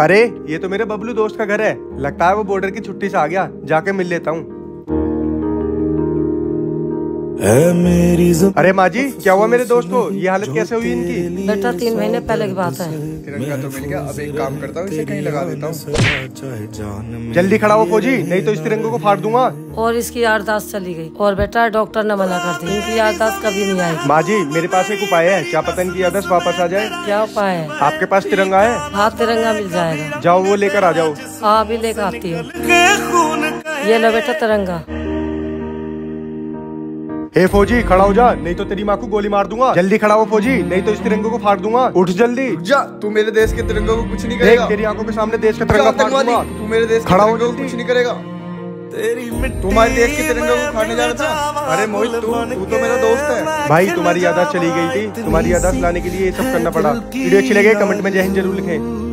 अरे, ये तो मेरे बबलू दोस्त का घर है। लगता है वो बॉर्डर की छुट्टी से आ गया। जाके मिल लेता हूँ। अरे माँ जी क्या हुआ मेरे दोस्त को? ये हालत कैसे हुई इनकी? बेटा तीन महीने पहले की बात है। तिरंगा तो मिल गया अब एक काम करता हूँ इसे कहीं लगा देता हूँ. जल्दी खड़ा हो फौजी नहीं तो इस तिरंगे को फाड़ दूँगा। और इसकी याददाश्त चली गई। और बेटा डॉक्टर ने मना कर दी इनकी याददाश्त कभी नहीं आई। माँ जी मेरे पास एक उपाय है। क्या पता इनकी याददाश्त वापस आ जाए? क्या उपाय है? आपके पास तिरंगा है? हाँ तिरंगा मिल जाएगा। जाओ वो लेकर आ जाओ। हाँ अभी लेकर आती हूँ। ये लो बेटा तिरंगा। हे फौजी खड़ा हो जा नहीं तो तेरी माँ को गोली मार दूँगा। जल्दी खड़ा हो फौजी नहीं तो इस तिरंगे को फाड़ दूँगा। उठ जल्दी। जा तू मेरे देश के तिरंगे को कुछ नहीं करेगा। तेरी आँखों के सामने देश का तिरंगा फाड़ दूँगा तू मेरे देश खड़ा हो जल्दी। कुछ नहीं करेगा। तुम्हारे देश के तिरंगे को खाने जा रहा था। अरे मोहित तू तू तो मेरा दोस्त है। भाई तुम्हारी यादाश्त चली गई थी। तुम्हारी यादाश्त लाने के लिए ये सब करना पड़ा। वीडियो अच्छी लगे कमेंट में जय हिंद ज़रूर लिखें।